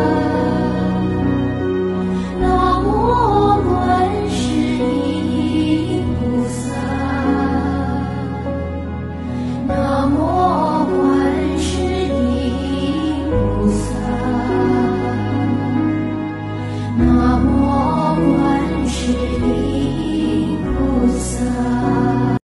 love.